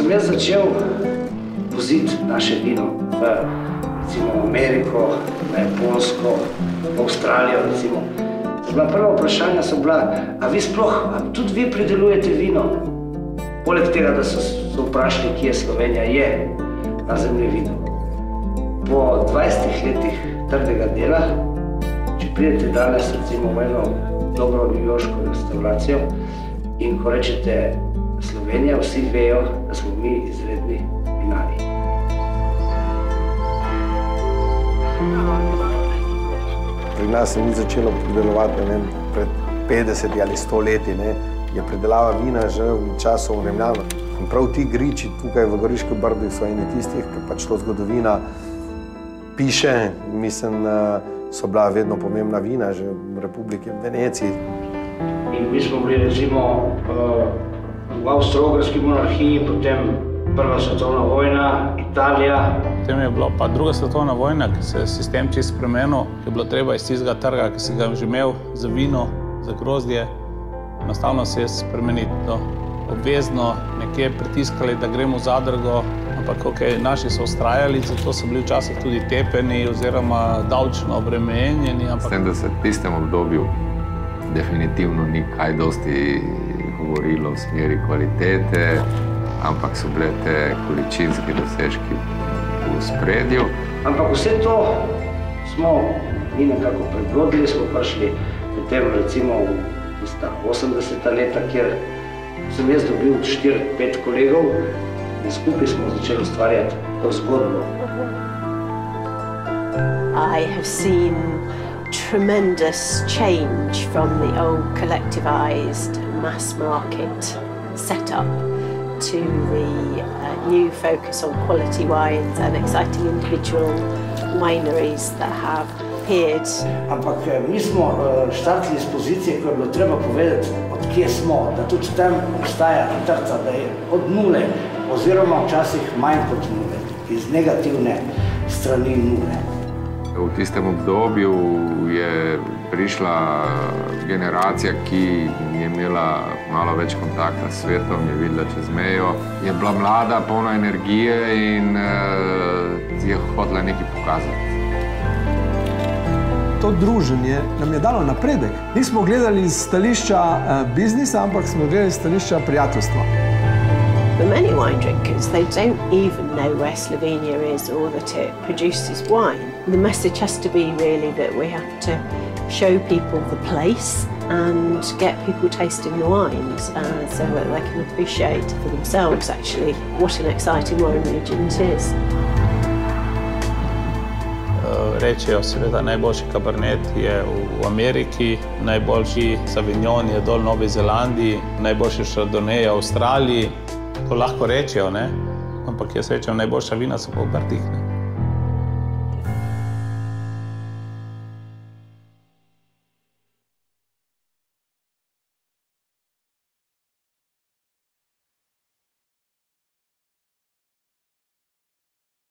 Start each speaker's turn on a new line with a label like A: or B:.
A: sem jaz začel voziti naše vino v recimo, Ameriko, na Japonsko, v Avstralijo, recimo, bila prva vprašanja so bila, a vi sploh, a tudi vi pridelujete vino? Poleg tega, da so se vprašali, kje Slovenija je na zemljevidu. Po 20 letih trdega dela, če pridete danes recimo v eno dobro newyorško restauracijo in ko rečete Slovenija, vsi vejo, da smo mi izredni vinari.
B: Pri nas se ni začelo pridelovati vem, pred 50 ali 100 leti. Ne, je pridelava vina že v času Rimljana. In prav ti griči tukaj v Goriškem brdu so eni tistih, ki pač to zgodovina piše. Mislim, so bila vedno pomembna vina že v Republiki Veneciji.
A: In mi smo bili recimo v Avstro-Ogrski monarhiji, potem Prva svetovna vojna, Italija.
C: Potem je bila pa druga svetovna vojna, ki se je sistem čisto spremenil, ki je bilo treba iz tistega trga, ki si ga že imel za vino, za grozdje, enostavno se je spremeniti. No, obvezno nekje pritiskali, da gremo v zadrgo, ampak okay, naši so ustrajali, zato so bili včasih tudi tepeni oziroma davčno obremenjeni. Ampak...
D: S tem, da se v tistem obdobju definitivno ni kaj dosti govorilo v smeri kvalitete, ampak so bile te količinske dosežki v spredju.
A: Ampak vse to smo mi nekako prebrodili, smo prišli potem recimo v tista 80. leta, kjer sem jaz dobil 4-5 kolegov in skupaj smo začeli ustvarjati to zgodbo.
E: I have seen tremendous change from the old collectivized mass market setup to the uh, new focus on quality wines and exciting individual wineries that have appeared.
A: Ampak mi smo štartili iz pozicije, ko je bilo treba povedati, od kje smo, da tudi tam obstaja trca, da je od nule, oziroma včasih manj kot nule, iz negativne strani nule.
D: V tistem obdobju je prišla generacija, ki je imela malo več kontakta s svetom, je videla čez mejo. Je bila mlada, polna energije in uh, je hotela nekaj pokazati.
F: To druženje nam je dalo napredek. Nismo gledali iz stališča uh, biznisa, ampak smo gledali iz stališča prijateljstva.
E: For many wine drinkers, they don't even know where Slovenia is or that it produces wine. The message has to be really that we have to show people the place and get people tasting the wines uh, so that they can appreciate for themselves actually what an exciting wine region it is.
C: Rečejo seveda najboljši kabernet je v Ameriki, najboljši Savignon je dol Novi Zelandiji, najboljši Chardonnay je. To lahko rečejo, ne? ampak jaz rečem, najboljša vina so pa v Brtih. Ne?